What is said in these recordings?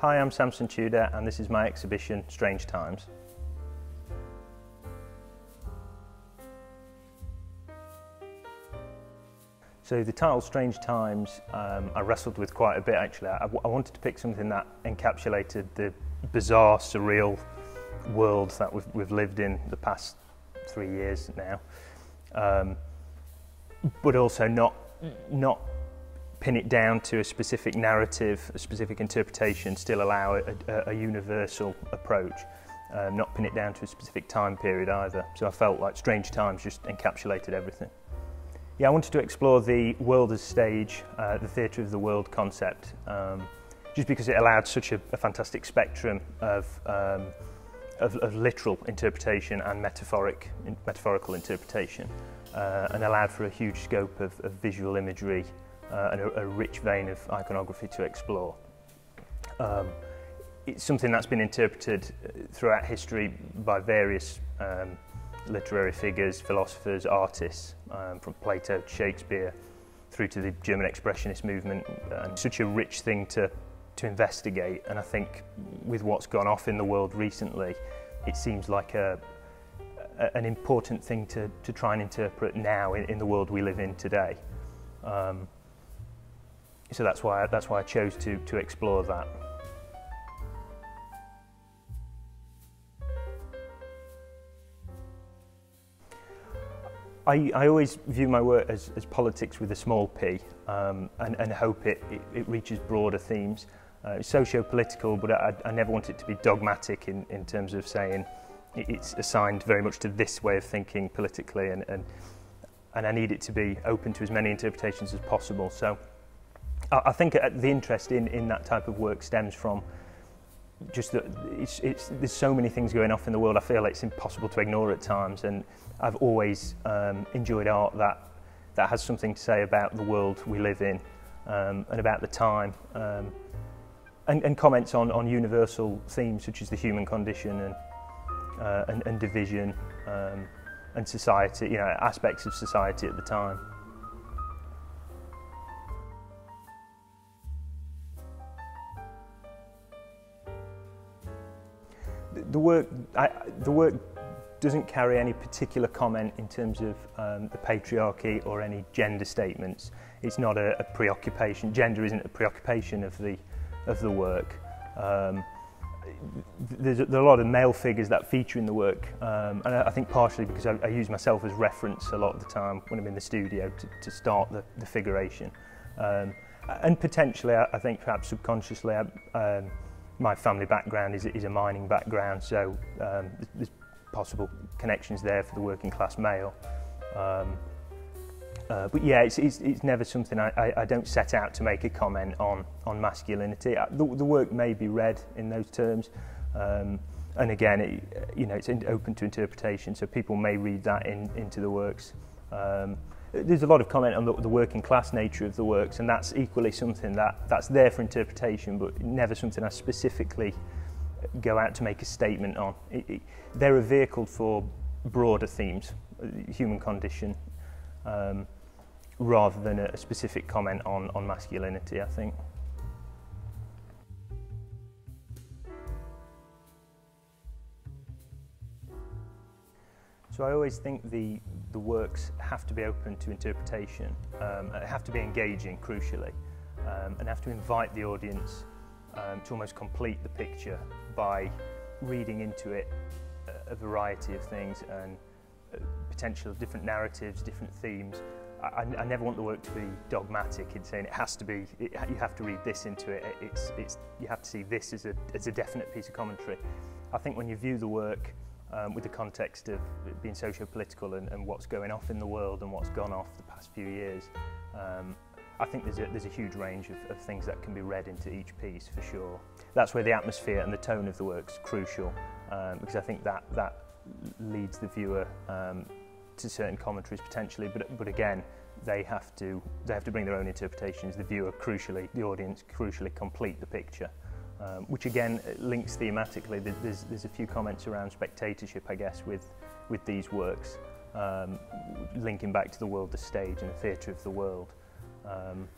Hi, I'm Samson Tudor and this is my exhibition Strange Times. So the title Strange Times um, I wrestled with quite a bit actually. I, I wanted to pick something that encapsulated the bizarre, surreal world that we've, we've lived in the past three years now. Um, but also not, not pin it down to a specific narrative, a specific interpretation, still allow a, a, a universal approach, um, not pin it down to a specific time period either. So I felt like Strange Times just encapsulated everything. Yeah, I wanted to explore the world as stage, uh, the theatre of the world concept, um, just because it allowed such a, a fantastic spectrum of, um, of, of literal interpretation and metaphoric, in, metaphorical interpretation, uh, and allowed for a huge scope of, of visual imagery uh, and a, a rich vein of iconography to explore. Um, it's something that's been interpreted uh, throughout history by various um, literary figures, philosophers, artists, um, from Plato to Shakespeare through to the German Expressionist movement, and such a rich thing to, to investigate. And I think with what's gone off in the world recently, it seems like a, a an important thing to, to try and interpret now in, in the world we live in today. Um, so that's why that's why I chose to to explore that. I, I always view my work as, as politics with a small p um, and, and hope it, it, it reaches broader themes. Uh, it's socio-political, but I, I never want it to be dogmatic in, in terms of saying it's assigned very much to this way of thinking politically and, and, and I need it to be open to as many interpretations as possible. So I think the interest in, in that type of work stems from just that it's, it's, there's so many things going off in the world. I feel it's impossible to ignore at times, and I've always um, enjoyed art that that has something to say about the world we live in um, and about the time, um, and, and comments on, on universal themes such as the human condition and uh, and, and division um, and society, you know, aspects of society at the time. The work, I, the work doesn't carry any particular comment in terms of um, the patriarchy or any gender statements. It's not a, a preoccupation. Gender isn't a preoccupation of the of the work. Um, there's a, there are a lot of male figures that feature in the work, um, and I, I think partially because I, I use myself as reference a lot of the time when I'm in the studio to, to start the, the figuration. Um, and potentially, I, I think perhaps subconsciously, I, um, my family background is, is a mining background, so um, there's possible connections there for the working class male. Um, uh, but yeah, it's, it's, it's never something I, I, I don't set out to make a comment on, on masculinity. Uh, the, the work may be read in those terms, um, and again, it, you know, it's open to interpretation, so people may read that in, into the works. Um, there's a lot of comment on the, the working class nature of the works, and that's equally something that that's there for interpretation, but never something I specifically go out to make a statement on. It, it, they're a vehicle for broader themes, human condition, um, rather than a, a specific comment on, on masculinity, I think. So I always think the, the works have to be open to interpretation, um, have to be engaging, crucially, um, and have to invite the audience um, to almost complete the picture by reading into it a, a variety of things and uh, potential different narratives, different themes. I, I never want the work to be dogmatic in saying it has to be, it, you have to read this into it, it's, it's, you have to see this as a, as a definite piece of commentary. I think when you view the work um, with the context of being socio-political and, and what's going off in the world and what's gone off the past few years. Um, I think there's a, there's a huge range of, of things that can be read into each piece for sure. That's where the atmosphere and the tone of the work's crucial um, because I think that, that leads the viewer um, to certain commentaries potentially, but, but again, they have to they have to bring their own interpretations. The viewer, crucially, the audience, crucially complete the picture um, which again links thematically. There's, there's a few comments around spectatorship, I guess, with, with these works, um, linking back to the world, the stage, and the theatre of the world. Um,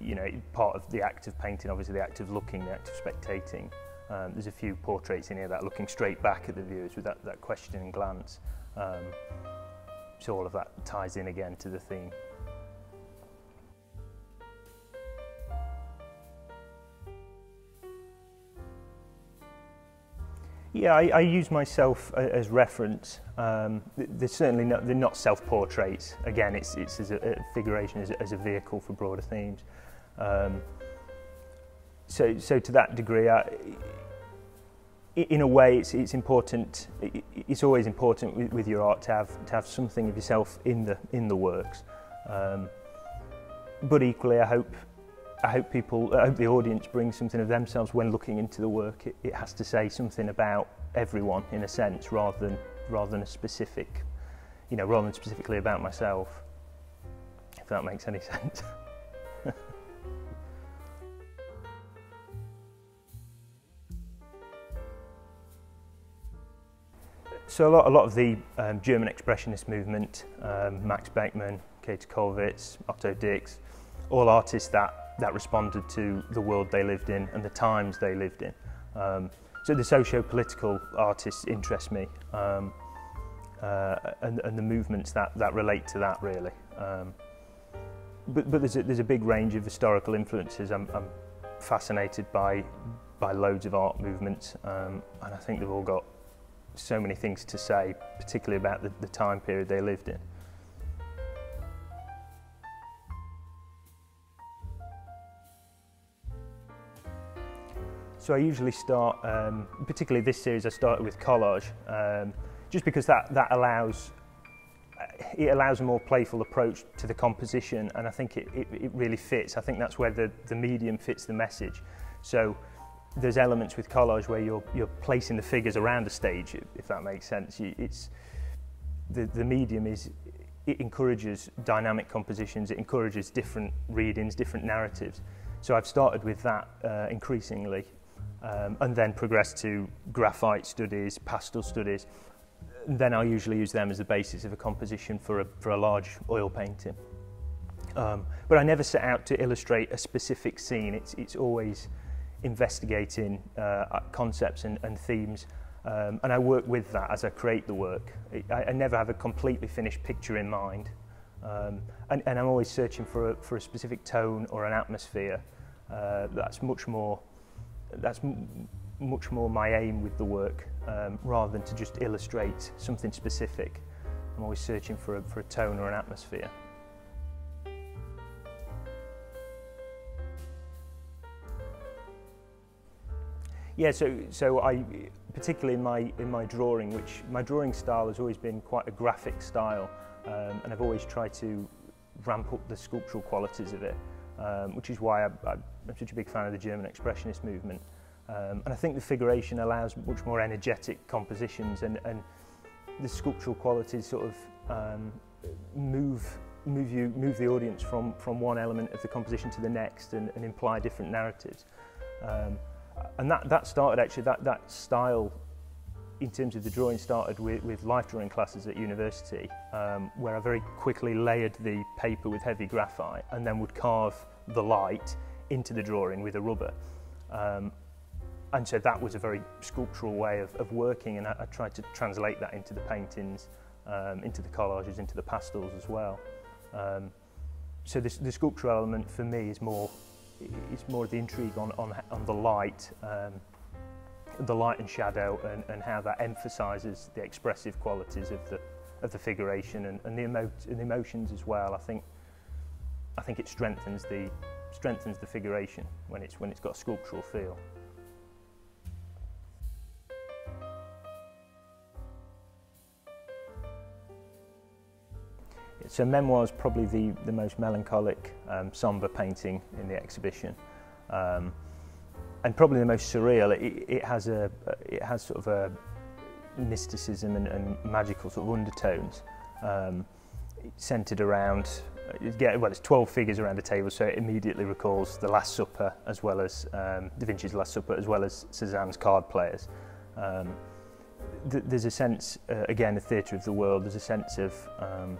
you know, part of the act of painting, obviously the act of looking, the act of spectating. Um, there's a few portraits in here that looking straight back at the viewers with that, that questioning glance. Um, so all of that ties in again to the theme. Yeah, I, I use myself as reference. Um, they're certainly not, they're not self-portraits. Again, it's, it's as a, a figuration as as a vehicle for broader themes. Um, so, so to that degree, I, in a way, it's, it's important. It's always important with, with your art to have to have something of yourself in the in the works. Um, but equally, I hope I hope people, I hope the audience brings something of themselves when looking into the work. It, it has to say something about everyone in a sense, rather than rather than a specific, you know, rather than specifically about myself. If that makes any sense. So a lot, a lot of the um, German expressionist movement, um, Max Beckmann, Käthe Kollwitz, Otto Dix, all artists that, that responded to the world they lived in and the times they lived in. Um, so the socio-political artists interest me um, uh, and, and the movements that, that relate to that really. Um, but but there's, a, there's a big range of historical influences. I'm, I'm fascinated by, by loads of art movements um, and I think they've all got so many things to say, particularly about the, the time period they lived in. So I usually start, um, particularly this series, I started with collage, um, just because that, that allows it allows a more playful approach to the composition and I think it, it, it really fits. I think that's where the, the medium fits the message. So there's elements with collage where you're, you're placing the figures around a stage, if that makes sense. It's, the, the medium is, it encourages dynamic compositions, it encourages different readings, different narratives. So I've started with that uh, increasingly um, and then progress to graphite studies, pastel studies. Then I'll usually use them as the basis of a composition for a, for a large oil painting. Um, but I never set out to illustrate a specific scene. It's, it's always investigating uh, concepts and, and themes um, and I work with that as I create the work. I, I never have a completely finished picture in mind um, and, and I'm always searching for a, for a specific tone or an atmosphere uh, that's much more that's much more my aim with the work um, rather than to just illustrate something specific. I'm always searching for a, for a tone or an atmosphere. Yeah, so so I particularly in my in my drawing, which my drawing style has always been quite a graphic style, um, and I've always tried to ramp up the sculptural qualities of it, um, which is why I, I'm such a big fan of the German expressionist movement. Um, and I think the figuration allows much more energetic compositions, and, and the sculptural qualities sort of um, move move you move the audience from from one element of the composition to the next, and, and imply different narratives. Um, and that, that started actually, that, that style in terms of the drawing started with, with life drawing classes at university um, where I very quickly layered the paper with heavy graphite and then would carve the light into the drawing with a rubber. Um, and so that was a very sculptural way of, of working and I, I tried to translate that into the paintings, um, into the collages, into the pastels as well. Um, so this, the sculptural element for me is more it's more the intrigue on, on, on the light, um, the light and shadow and, and how that emphasises the expressive qualities of the, of the figuration and, and, the emo and emotions as well. I think, I think it strengthens the, strengthens the figuration when it's, when it's got a sculptural feel. So Memoir is probably the, the most melancholic, um, somber painting in the exhibition. Um, and probably the most surreal. It, it, has a, it has sort of a mysticism and, and magical sort of undertones, um, centered around. Well, it's 12 figures around a table, so it immediately recalls the Last Supper as well as um, Da Vinci's Last Supper, as well as Cézanne's card players. Um, th there's a sense, uh, again, the theatre of the world. There's a sense of um,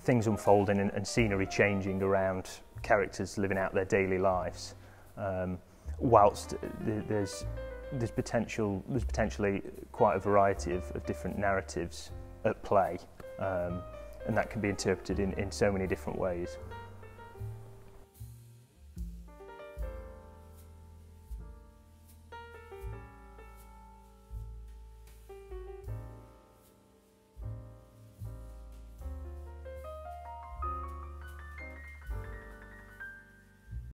things unfolding and, and scenery changing around characters living out their daily lives. Um, whilst there's there's potential there's potentially quite a variety of, of different narratives at play, um, and that can be interpreted in, in so many different ways.